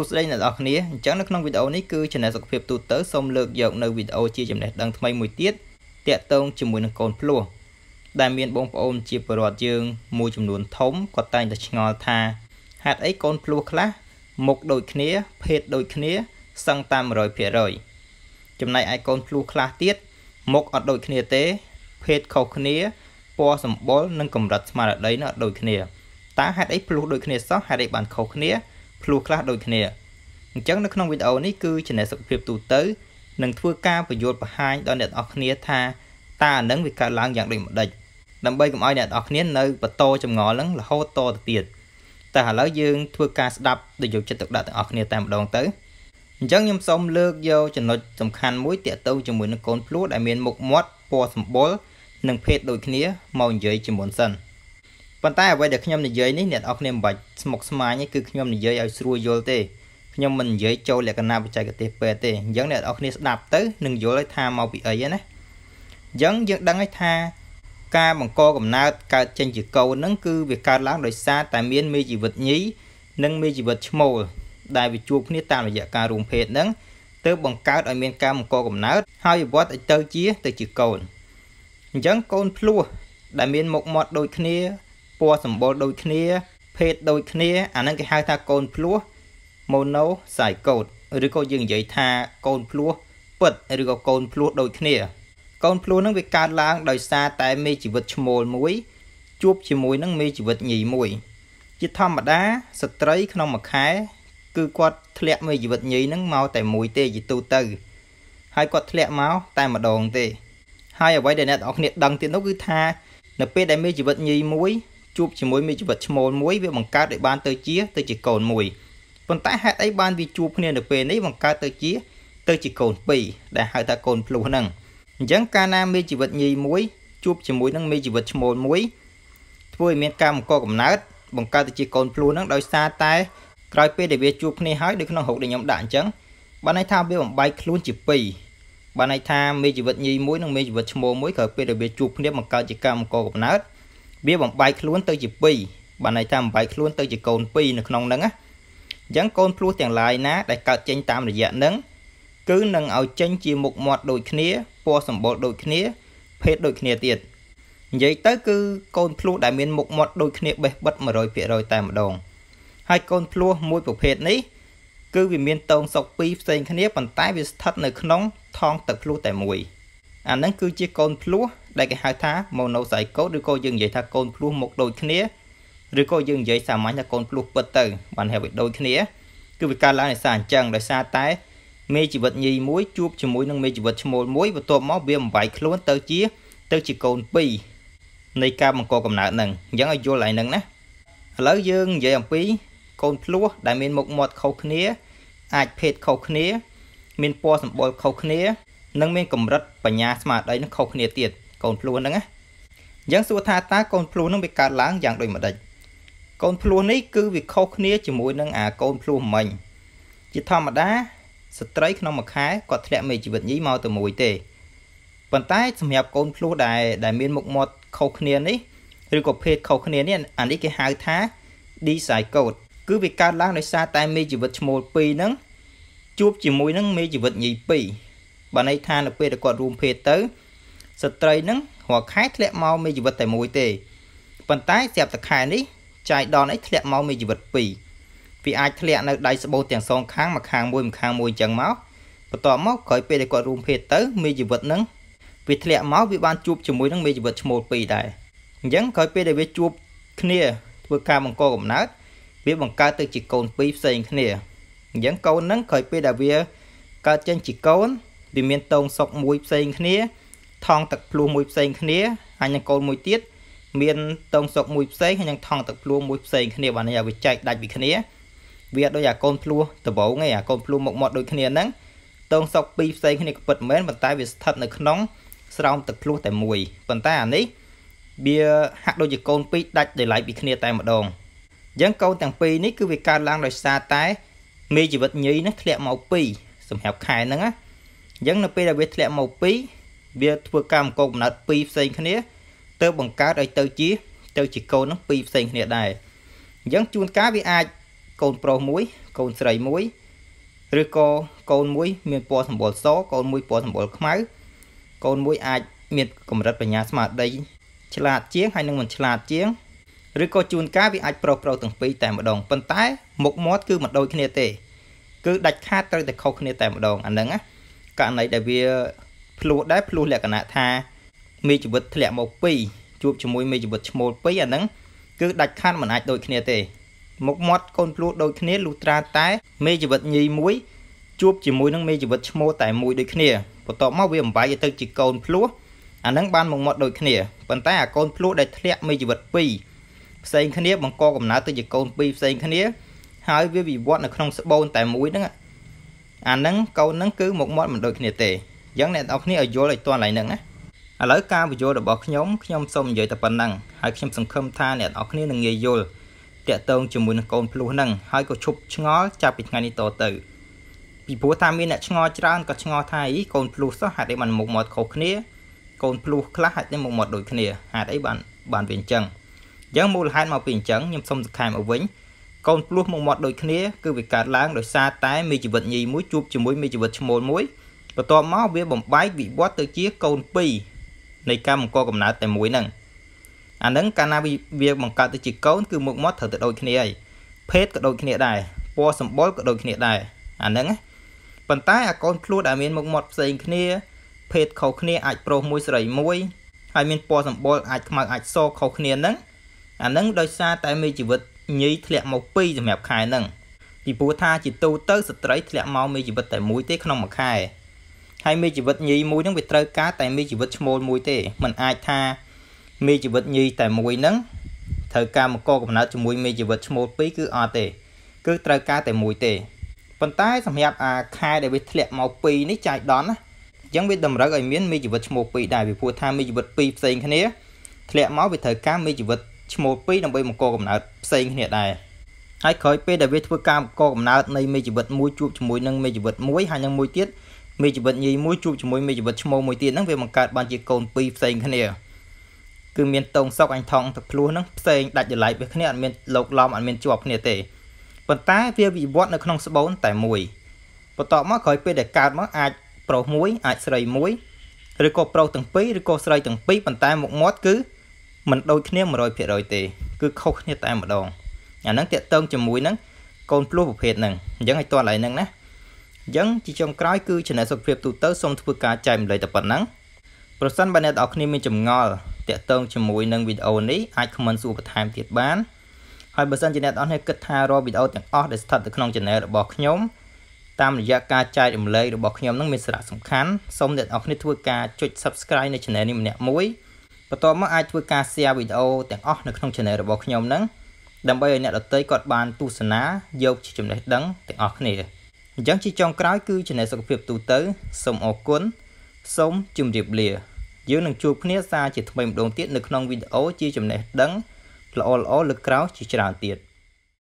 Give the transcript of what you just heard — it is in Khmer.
ួស្តីអ្នកនរគ្នាអញ្ចឹងនៅក្នុងវីដេអូនេះគឺ Channel សុខភាពទូទៅសូមលើកយកនៅវីដេអូជាចំណេះដឹងថ្មីមួយទៀតតាក់ទងជាមួយនឹងកូនភ្លោះដែលមានបងប្អូនជាពលរដ្ឋយើងមួយចំនួនធំគាត់តែងតែឆ្ងល់ថាហេតុអីកូនភ្លោះខ្លះមុខដូចគ្នា ភេទដូចគ្នាសឹងតាម100%ចំណែកឯកូនភ្លោះខ្លះទៀតមុខអត់ដូចគ្នាទេ ភេទខុសគ្នាពណ៌សម្បុរនិងកម្រិតស្មារតីនៅអត់ដូចគ្នាតើហេតុអីភ្លោះដូចគ្នាសោះហេតុអីបានខុសគ្នា ភ្លោះខ្លះដូចគ្នាអញ្ចឹងនៅក្នុងវីដេអូនេះគឺ Channel សុខភាពទូទៅនឹងធ្វើការបញ្យល់បង្ហាញដល់អ្នកនរគ្នាថាតើអានឹងវាកើតឡើងយ៉ាងដូចម្ដេចដើម្បីកុំឲ្យអ្នកនរគ្នានៅបន្តចម្ងល់នឹងរហូតតទៅទៀតតែឥឡូវយើងធ្វើការស្ដាប់ដោយយកចិត្តទុកដាក់ទាំងអស់គ្នាតែម្ដងទៅអញ្ចឹងខ្ញុំសូមលើកយកចំណុចសំខាន់មួយទាក់ទងជាមួយនឹងកូនភ្លោះដែលមានមុខមាត់ពណ៌សម្បុរនិងភេទដូចគ្នាមកនិយាយជាមុនសិន ប៉ុន្តែអ្វីដែលខ្ញុំនិយាយនេះអ្នកនរគ្នាមិនបាច់ស្មុគស្មាញទេគឺខ្ញុំនិយាយឲ្យស្រួលយល់ទេខ្ញុំមិននិយាយចូលលក្ខណៈបច្ចេកទេសពេទ្យទេអញ្ចឹងអ្នកនរគ្នាស្ដាប់ទៅនឹងយល់ឲ្យថាមកពីអីណាអញ្ចឹងយើងដឹងហើយថាការបង្កកំណើតកើតចេញជាកូនហ្នឹងគឺវាកើតឡើងដោយសារតែមានមេជីវិតញីនិងមេជីវិតឈ្មោលដែលវាជួបគ្នាតាមរយៈការរួមភេទហ្នឹងទើបបង្កើតឲ្យមានការបង្កកំណើតហើយវិវត្តឲ្យទៅជាទៅជាកូនអញ្ចឹងកូនភ្លោះដែលមានមុខមាត់ដូចគ្នា ពណ៌សម្បុរដូចគ្នា ភេទដូចគ្នាអាហ្នឹងគេហៅថាកូនភ្លោះ monozygote ឬក៏យើងនិយាយថាកូនភ្លោះពិតឬក៏កូនភ្លោះដូចគ្នា កូនភ្លោះនឹងវាកើតឡើងដោយសារតែមេជីវិតឈ្មោលមួយ ជួបជាមួយនឹងមេជីវិតញីមួយ ជាធម្មតាស្ត្រីក្នុងមួយខែ គឺគាត់ធ្លាក់មេជីវិតញីនឹងមកតែមួយទេជាទូទៅហើយគាត់ធ្លាក់មកតែម្ដងទេហើយអ្វីដែលអ្នកនរគ្នាដឹងទៀតនោះគឺថានៅពេលដែលមេជីវិតញីមួយ ជួបជាមួយមេជីវិតឈ្មោលមួយវាបង្កើតឲ្យបានទៅជាទៅជាកូនមួយប៉ុន្តែហេតុអីបានវាជួបគ្នានៅពេលនេះបង្កើតទៅជា ទៅជាកូនពីរដែលហៅថាកូនភ្លោះហ្នឹងអញ្ចឹងកាលណាមេជីវិតញីមួយជួបជាមួយនឹងមេជីវិតឈ្មោលមួយធ្វើឲ្យមានការបង្កកំណើតបង្កើតទៅជាកូនភ្លោះហ្នឹងដោយសារតែក្រោយពេលដែលវាជួបគ្នាហើយដូចក្នុងរូបដែលខ្ញុំដាក់អញ្ចឹងបានន័យថាវាបំបែកខ្លួនជាពីរបានន័យថាមេជីវិតញីមួយនិងមេជីវិតឈ្មោលមួយក្រោយពេលដែលវាជួបគ្នាបង្កើតជាការបង្កកំណើត វាបំបែកខ្លួនទៅជាពីរបានន័យថាបំបែកខ្លួនទៅជាកូនពីរនៅក្នុងហ្នឹងណាអញ្ចឹងកូនភ្លោះទាំងឡាយណាដែលកើតចេញតាមរយៈហ្នឹងគឺនឹងឲ្យចេញជាមុខមាត់ដូចគ្នាពណ៌សម្បុរដូចគ្នាភេទដូចគ្នាទៀតនិយាយទៅគឺកូនភ្លោះដែលមានមុខមាត់ដូចគ្នាបេះបិទ100%តែម្ដងហើយកូនភ្លោះមួយប្រភេទនេះគឺវាមានតោងសុកពីរផ្សេងគ្នាប៉ុន្តែវាស្ថិតនៅក្នុងថងទឹកភ្លោះតែមួយអាហ្នឹងគឺជាកូនភ្លោះ ដែលគេហៅថា monozygote ឬក៏យើងនិយាយថាកូនភ្លោះមុខដូចគ្នាឬក៏យើងនិយាយសាមញ្ញថាកូនភ្លោះពិតទៅបានហៅវាដូចគ្នាគឺវាកើតឡើងដោយសារអញ្ចឹងដោយសារតែមេជីវិតញីមួយជួបជាមួយនឹងមេជីវិតឈ្មោលមួយបន្ទាប់មកវាបំបែកខ្លួនទៅជា ទៅជាកូនពីរនៃការបង្កកំណើតហ្នឹងអញ្ចឹងឲ្យយល់ឯហ្នឹងណាឥឡូវយើងនិយាយអំពីកូនភ្លោះដែលមានមុខមាត់ខុសគ្នា អាចភេទខុសគ្នា មានពណ៌សម្បុរខុសគ្នា និងមានកម្រិតបញ្ញាស្មារតីនឹងខុសគ្នាទៀត កូនភ្លោះហ្នឹងណាអញ្ចឹងសួរថាតើកូនភ្លោះហ្នឹងវាកើតឡើងយ៉ាងដូចម្ដេចកូនភ្លោះនេះគឺវាខុសគ្នាជាមួយនឹងអាកូនភ្លោះមិញជាធម្មតាស្ត្រីក្នុងមួយខែគាត់ធ្លាក់មេជីវិតញីមកទៅមួយទេប៉ុន្តែសម្រាប់កូនភ្លោះដែលដែលមានមុខមាត់ខុសគ្នានេះឬក៏ភេទខុសគ្នានេះអានេះគេហៅថា dizygote គឺវាកើតឡើងដោយសារតែមេជីវិតឈ្មោល2ហ្នឹងជួបជាមួយនឹងមេជីវិតញី2បើន័យថានៅពេលដែលគាត់រួមភេទទៅ ស្ត្រីហ្នឹងរាល់ខែធ្លាក់មកមេជីវិតតែមួយទេប៉ុន្តែស្រាប់តែខែនេះចៃដនអីធ្លាក់មកមេជីវិត2វាអាចធ្លាក់នៅដៃស្បូតទាំងសងខាងមួយខាងមួយមួយខាងមួយអញ្ចឹងមកបន្ទាប់មកក្រោយពេលដែលគាត់រួមភេទទៅមេជីវិតហ្នឹងវាធ្លាក់មកវាបានជួបជាមួយនឹងមេជីវិតឈ្មោល2ដែរអញ្ចឹងក្រោយពេលដែលវាជួបគ្នាធ្វើការបង្កកំណើតវាបង្កើតទៅជាកូនពីរផ្សេងគ្នាអញ្ចឹងកូនហ្នឹងក្រោយពេលដែលវាកើតចេញជាកូនវាមានតោងសុកមួយផ្សេងគ្នា ថងទឹកភ្លោះមួយផ្សេងគ្នាហើយនឹងកូនមួយទៀតមានតោងសុកមួយផ្សេងហើយនឹងថងទឹកភ្លោះមួយផ្សេងគ្នាបាននេះឲ្យវាចែកដាច់ពីគ្នា វាដូចអាកូនភ្លោះដបងឯងអាកូនភ្លោះមុខមាត់ដូចគ្នាហ្នឹងតោងសុកពីរផ្សេងគ្នាក៏ពិតមែនប៉ុន្តែវាស្ថិតនៅក្នុងស្រោមទឹកភ្លោះតែមួយប៉ុន្តែអានេះវាហាក់ដូចជាកូនពីរដាច់ដោយឡែកពីគ្នាតែម្ដងអញ្ចឹងកូនទាំងពីរនេះគឺវាកើតឡើងដោយសារតែមេជីវិតញីនេះធ្លាក់មកពីរសម្រាប់ខែហ្នឹងណាអញ្ចឹងនៅពេលដែលវាធ្លាក់មកពីរ វាធ្វើការបង្កកំណត់ពីរផ្សេងគ្នាទៅបង្កើតឲ្យទៅជា ទៅជាកូនហ្នឹងពីរផ្សេងគ្នាដែរអញ្ចឹងជួនកាលវាអាចកូនប្រុសមួយកូនស្រីមួយឬក៏កូនមួយ មានពណ៌សម្បុរសកូនមួយពណ៌សម្បុរខ្មៅកូនមួយអាចមានកម្រិតបញ្ញាស្មារតីឆ្លាតជាងហើយនឹងមិនឆ្លាតជាងឬក៏ជួនកាលវាអាចប្រុសប្រុសទាំងពីរតែម្ដងប៉ុន្តែមុខមាត់គឺមិនដូចគ្នាទេ គឺដាច់ខាតត្រូវតែខុសគ្នាតែម្ដងអាហ្នឹងណាករណីដែលវា ភ្លោះដែរភ្លោះលក្ខណៈថាមេជីវិតធ្លាក់មកពីរជួបជាមួយមេជីវិតឈ្មោលពីរអាហ្នឹងគឺដាច់ខាតមិនអាចដូចគ្នាទេមុខមាត់កូនភ្លោះដូចគ្នាលុះត្រាតែ មេជីវិតញីមួយជួបជាមួយនឹងមេជីវិតឈ្មោលតែមួយដូចគ្នាបន្ទាប់មកវាបំបែកទៅជាកូនភ្លោះអាហ្នឹងបានមុខមាត់ដូចគ្នាប៉ុន្តែអាកូនភ្លោះដែលធ្លាក់មេជីវិតពីរផ្សេងគ្នាបង្កកំណើតទៅជាកូនពីរផ្សេងគ្នាហើយវាវិវត្តនៅក្នុងស្បូនតែមួយហ្នឹងអាហ្នឹងកូនហ្នឹងគឺមុខមាត់មិនដូចគ្នាទេ អញ្ចឹងអ្នកនរគ្នាឲ្យយល់ឲ្យទាន់ឡើងហ្នឹងណាឥឡូវការបញ្យល់របស់ខ្ញុំខ្ញុំសូមនិយាយតែប៉ុណ្ណឹងហើយខ្ញុំសង្ឃឹមថាអ្នកនរគ្នានឹងងាយយល់តាក់ទងជាមួយនឹងកូនភ្លោះហ្នឹងហើយក៏ឈប់ឆ្ងល់ចាប់ពីថ្ងៃនេះតទៅពីព្រោះថាមានអ្នកឆ្ងល់ច្រើនក៏ឆ្ងល់ថាអីកូនភ្លោះសោះហេតុអីបានមុខមាត់ខុសគ្នាកូនភ្លោះខ្លះហេតុអីមុខមាត់ដូចគ្នាហេតុអីបានបានវាអញ្ចឹងអញ្ចឹងមូលហេតុមកពីអញ្ចឹងខ្ញុំសូមសង្ខេបមកវិញកូនភ្លោះមុខមាត់ដូចគ្នាគឺវាកើតឡើងដោយសារតែមេជីវិតញីមួយជួបជាមួយមេជីវិតឈ្មោលមួយ បន្ទាប់មកវាបំបែកវិវត្តទៅជាកូនពីរនៃកម្មអង្គកំណើតតែមួយហ្នឹងអាហ្នឹងកាលណាវាបង្កើតទៅជាកូនគឺមុខមាត់ត្រូវតែដូចគ្នាហើយភេទក៏ដូចគ្នាដែរពណ៌សម្បុរក៏ដូចគ្នាដែរអាហ្នឹងប៉ុន្តែអាកូនភ្លោះដែលមានមុខមាត់ផ្សេងគ្នាភេទខុសគ្នាអាចប្រុសមួយស្រីមួយហើយមានពណ៌សម្បុរអាចខ្មៅអាចសខុសគ្នាហ្នឹងអាហ្នឹងដោយសារតែមេជីវិតញីធ្លាក់មកពីរសម្រាប់ខែហ្នឹងពីព្រោះថាជាទូទៅស្ត្រីធ្លាក់មកមេជីវិតតែមួយទេក្នុងមួយខែ ហើយមេជីវិតញីមួយហ្នឹងវាត្រូវការតែមេជីវិតឈ្មោលមួយទេมันអាចថាមេជីវិតញីតែមួយហ្នឹងត្រូវការមកកកំណើតជាមួយមេជីវិតឈ្មោលពីរគឺអត់ទេ គឺត្រូវការតែមួយទេប៉ុន្តែសម្រាប់អាខែដែលវាធ្លាក់មកពីរនេះចាយដន់ណាអញ្ចឹងវាតម្រូវឲ្យមានមេជីវិតឈ្មោលពីរដែរពីព្រោះថាមេជីវិតពីរផ្សេងគ្នាធ្លាក់មកវាត្រូវការមេជីវិតឈ្មោះ2ដើម្បីបង្កកំណើតផ្សេងគ្នាដែរហើយក្រោយពេលដែលវាធ្វើការបង្កកំណើតនៃមេជីវិតមួយជួបជាមួយនឹងមេជីវិតមួយហើយនឹងមួយទៀត មេជីវិតញីមួយជួបជាមួយមេជីវិតឈ្មោះមួយទៀតហ្នឹងវាបង្កើតបានជាកូនពីរផ្សេងគ្នាគឺមានតងសុកអញថងទឹកភ្លោះហ្នឹងផ្សេងដាច់ដライពីគ្នាអត់មានលោកឡំអត់មានជាប់គ្នាទេប៉ុន្តែវាវិវត្តនៅក្នុងស្បូនតែមួយបន្ទាប់មកក្រោយពេលដែលកើតមកអាចប្រុសមួយអាចស្រីមួយឬក៏ប្រុសទាំងពីរឬក៏ស្រីទាំងពីរប៉ុន្តែមុខមាត់គឺមិនដូចគ្នា100%ទេគឺខុសគ្នាតែម្ដងអាហ្នឹងតាក់ទងជាមួយនឹងកូនភ្លោះប្រភេទហ្នឹងអញ្ចឹងឲ្យតោះឡើយហ្នឹងណា អញ្ចឹងជាចុងក្រោយគឺ Channel សុខភាពទូទៅសូមធ្វើការចែកម្លែកតែប៉ុណ្ណឹងប្រសិនបើអ្នកទាំងអស់គ្នាមានចម្ងល់តាក់ទងជាមួយនឹងវីដេអូនេះអាច comment សួរបន្ថែមទៀតបានហើយបើសិនជាអ្នកទាំងអស់គ្នាគិតថារាល់វីដេអូទាំងអស់ដែលស្ថិតនៅក្នុង Channel របស់ខ្ញុំតាមរយៈការចែករំលែករបស់ខ្ញុំនឹងមានសារៈសំខាន់សូមអ្នកទាំងអស់គ្នាធ្វើការចុច Subscribe នៅ Channel នេះម្នាក់មួយបន្ទាប់មកអាចធ្វើការ share វីដេអូទាំងអស់នៅក្នុង channel របស់ខ្ញុំហ្នឹងដើម្បីឲ្យអ្នកដទៃគាត់បានទស្សនាយកជាចំណេះដឹងទាំងអស់គ្នា អញ្ចឹងជាចុងក្រោយគឺ channel សុខភាពទូទៅសូមអរគុណសូមជម្រាបលាយើងនឹងជួបគ្នាសារជាថ្មីម្ដងទៀតនៅក្នុងវីដេអូជាចំណេះដឹងល្អៗលើកក្រោយជាច្រើនទៀត